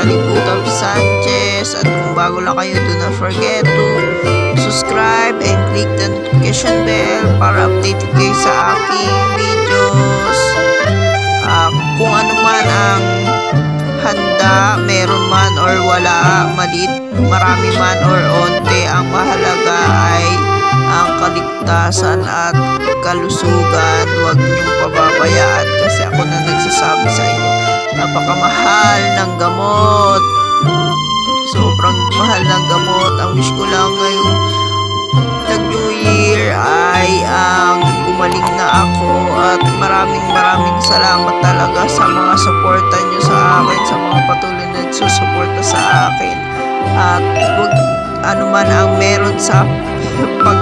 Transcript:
Talibutang Sanchez. At kung bago lang kayo, do not forget to subscribe and click the notification bell para updated kayo sa aking videos. Man ang handa, meron man or wala, maliit, marami man or onte, ang mahalaga ay ang kaligtasan at kalusugan. Huwag niyong pababayaan kasi ako na nagsasabi sa inyo, napakamahal ng gamot. Sobrang mahal ng gamot. Ang wish ko lang ngayong at maraming maraming salamat talaga sa mga suporta niyo sa akin, sa mga patuloy na susuporta sa akin. At wag ano man ang meron sa pagkainan